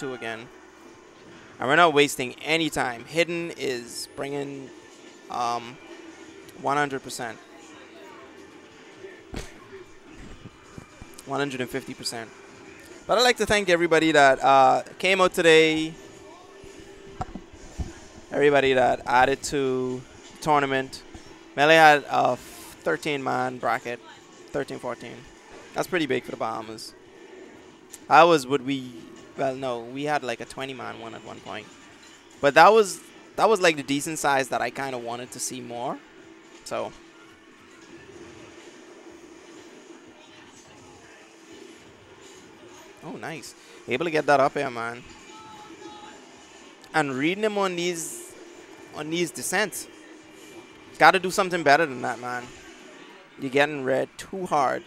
Again. And we're not wasting any time. Hidden is bringing um, 100%. 150%. But I'd like to thank everybody that uh, came out today, everybody that added to the tournament. Melee had a 13 man bracket, 13 14. That's pretty big for the Bahamas. I was would we well no, we had like a 20 man one at one point. But that was that was like the decent size that I kind of wanted to see more. So Oh, nice. Able to get that up here, man. And reading him on these on these descents. Got to do something better than that, man. You're getting read too hard,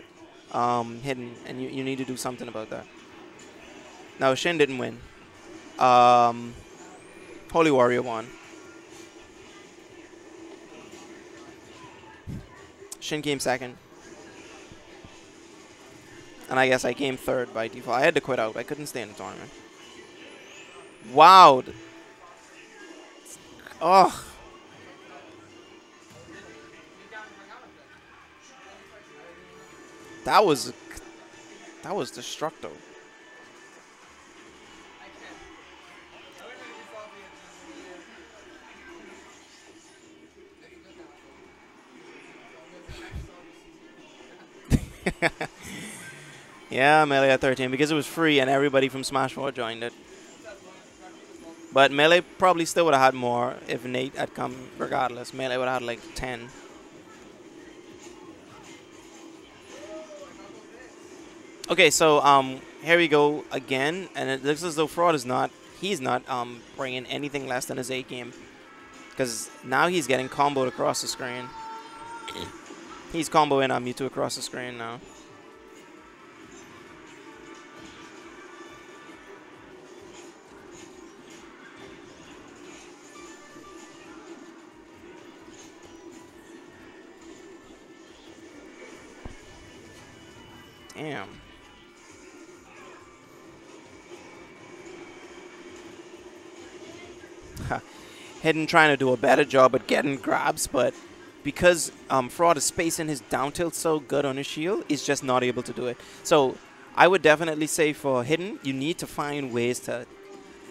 um, hidden, and you, you need to do something about that. No, Shin didn't win. Um, Holy Warrior won. Shin came second. And I guess I came third by default. I had to quit out. I couldn't stay in the tournament. Wow. Oh. That was that was destructive. yeah, Melee at 13 because it was free and everybody from Smash 4 joined it. But Melee probably still would have had more if Nate had come regardless. Melee would have had like 10. Okay, so um, here we go again, and it looks as though Fraud is not, he's not um, bringing anything less than his 8 game. Because now he's getting comboed across the screen. He's comboing on Mewtwo across the screen now. Damn. Hidden trying to do a better job at getting grabs, but because um, Fraud is spacing his down tilt so good on his shield, he's just not able to do it. So I would definitely say for Hidden, you need to find ways to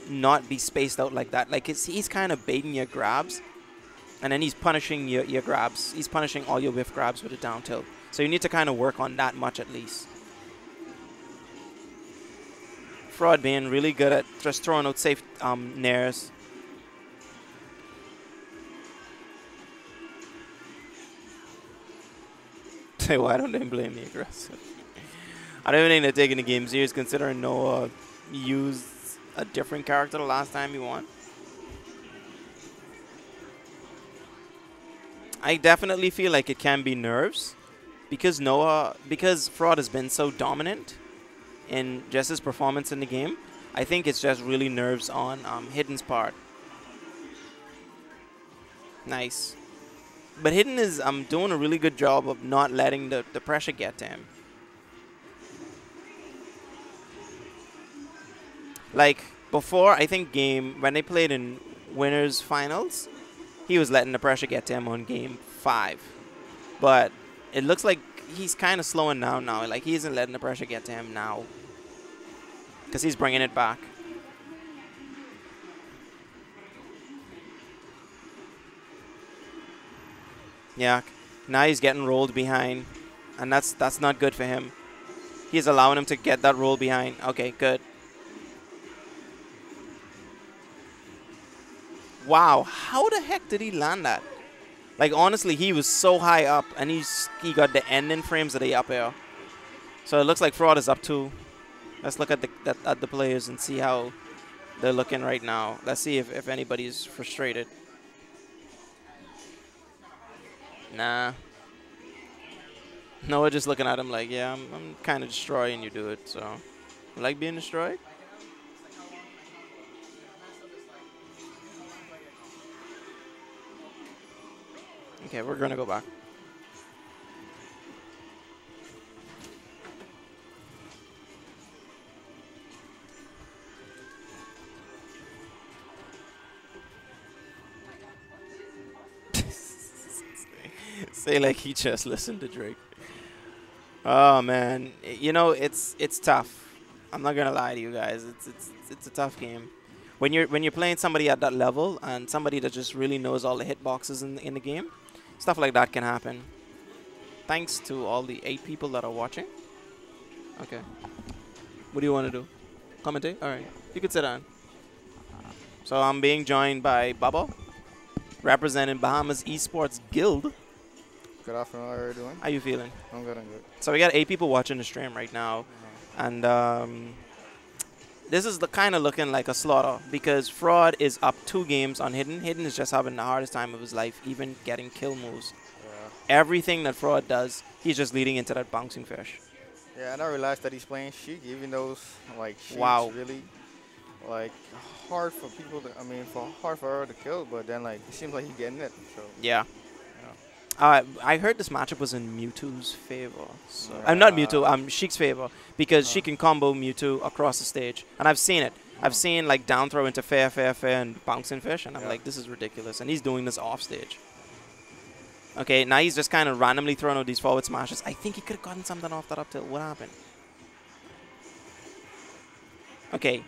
not be spaced out like that. Like he's kind of baiting your grabs, and then he's punishing your, your grabs. He's punishing all your whiff grabs with a down tilt. So you need to kind of work on that much at least. Fraud being really good at just throwing out safe um, nairs. Say, why don't they blame me aggressive? I don't even think they're taking the game serious considering Noah used a different character the last time he won. I definitely feel like it can be nerves because Noah, because Fraud has been so dominant in just his performance in the game. I think it's just really nerves on um, Hidden's part. Nice. But Hidden is um, doing a really good job of not letting the, the pressure get to him. Like, before, I think game, when they played in winners finals, he was letting the pressure get to him on game five. But it looks like he's kind of slowing down now. Like, he isn't letting the pressure get to him now. Because he's bringing it back. Yeah, now he's getting rolled behind. And that's that's not good for him. He's allowing him to get that roll behind. Okay, good. Wow, how the heck did he land that? Like, honestly, he was so high up, and he's he got the ending frames of the up air. So it looks like Fraud is up too. Let's look at the at, at the players and see how they're looking right now. Let's see if, if anybody's frustrated. Nah. No, we're just looking at him like, yeah, I'm, I'm kind of destroying you do it, so. You like being destroyed? Okay, we're going to go back. Say like he just listened to Drake. Oh man, you know it's it's tough. I'm not gonna lie to you guys. It's it's it's a tough game. When you're when you're playing somebody at that level and somebody that just really knows all the hitboxes in in the game, stuff like that can happen. Thanks to all the eight people that are watching. Okay. What do you want to do? Commentate? All right. You could sit down. So I'm being joined by Bubba, representing Bahamas Esports Guild. Good afternoon. How are you doing? How you feeling? I'm good. I'm good. So we got eight people watching the stream right now, and um, this is the kind of looking like a slaughter because Fraud is up two games on Hidden. Hidden is just having the hardest time of his life, even getting kill moves. Yeah. Everything that Fraud does, he's just leading into that bouncing fish. Yeah, and I realized that he's playing Sheik, even though it's, like Sheik's Wow. really like hard for people. To, I mean, for hard for her to kill, but then like it seems like he's getting it. So Yeah. Uh, I heard this matchup was in Mewtwo's favor. So I'm not Mewtwo. Yeah. Um, Sheik's favor because she Uh. can combo Mewtwo across the stage, and I've seen it. I've Mm. seen like down throw into fair, fair, fair, and bouncing fish, and I'm like, this is ridiculous. And he's doing this off stage. Okay, now he's just kind of randomly throwing out these forward smashes. I think he could have gotten something off that up tilt. What happened? Okay,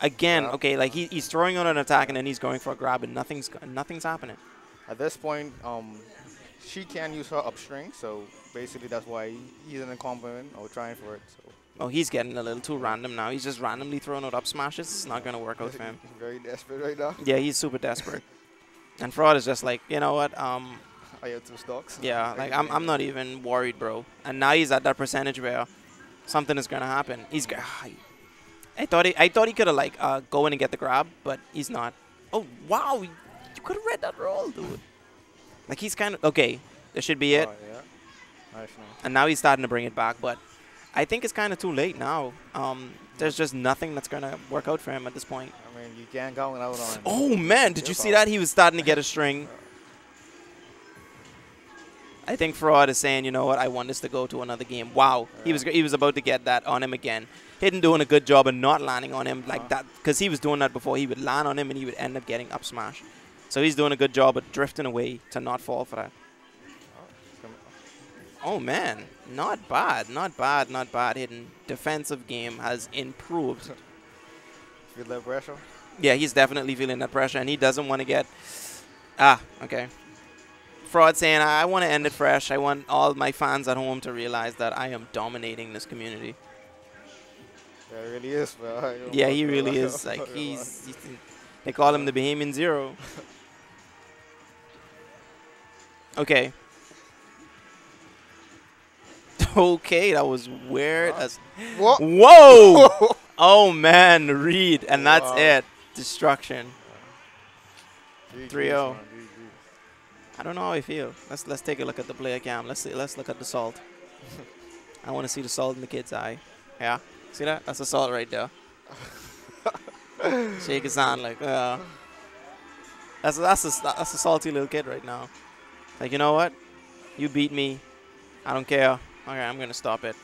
again. Okay, like he, he's throwing out an attack and then he's going for a grab, and nothing's nothing's happening. at this point, um, she can use her upstring. So basically, that's why he's in the compliment or trying for it. So Oh, he's getting a little too random now. He's just randomly throwing out up smashes. It's not going to work out for him. He's very desperate right now. Yeah, he's super desperate. And Fraud is just like, you know what? Um, I have two stocks. yeah, like I'm, I'm not even worried, bro. And now he's at that percentage where something is going to happen. He's go- I thought he, I thought he could have like uh, go in and get the grab, but he's not. Oh wow, you could have read that roll, dude. Like he's kind of okay. This should be it. Oh, yeah. Nice, and now he's starting to bring it back. But I think it's kind of too late now. Um, there's just nothing that's gonna work out for him at this point. I mean, you can't count out on. Oh man, did you see that? He was starting to get a string. I think Fraud is saying, you know what, I want this to go to another game. Wow, he was he was about to get that on him again. Hidden doing a good job of not landing on him like Uh-huh. that because he was doing that before. He would land on him and he would end up getting up smash. So he's doing a good job of drifting away to not fall for that. Oh man, not bad, not bad, not bad. Hidden defensive game has improved. Feel that pressure? Yeah, he's definitely feeling that pressure, and he doesn't want to get. Ah, okay. Fraud saying, I want to end it fresh. I want all my fans at home to realize that I am dominating this community. Yeah, it really is, bro. Yeah, he really is. Like, he's. he's they call him the Bahamian Zero. Okay. Okay, that was weird. as What? Whoa! oh man, Reed, and that's Wow. it. Destruction. GG's, 3-0. I don't know how I feel. Let's let's take a look at the player cam. Let's see, let's look at the salt. I want to see the salt in the kid's eye. Yeah, see that? That's the salt right there. Shake his hand like, uh. That's that's a that's a salty little kid right now. Like you know what? You beat me. I don't care. Okay, I'm gonna stop it.